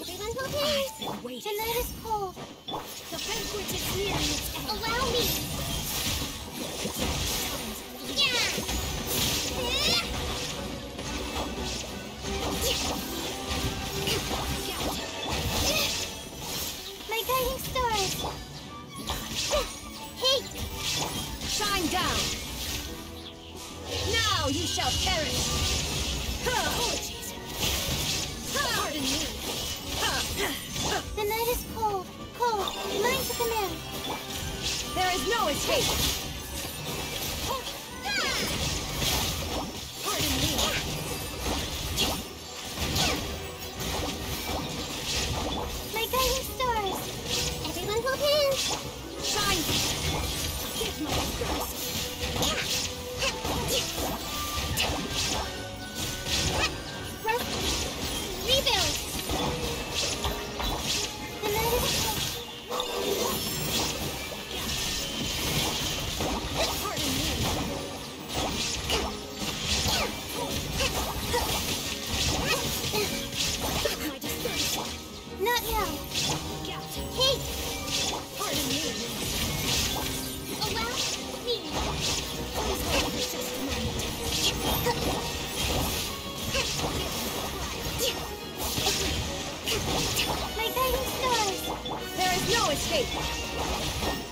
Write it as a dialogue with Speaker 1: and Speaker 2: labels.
Speaker 1: Everyone hold hands.
Speaker 2: I've been waiting.
Speaker 1: The night is cold.
Speaker 2: The banquet is nearing its end.
Speaker 1: Allow me. Yeah. My guiding stars. Hey,
Speaker 2: Shine down! Now you shall perish! Apologies!
Speaker 1: The night is cold. Cold. Mine to command.
Speaker 2: There is no escape! Pardon me!
Speaker 1: My guiding stars. Everyone hold hands.
Speaker 2: Shine! Give my!
Speaker 1: Is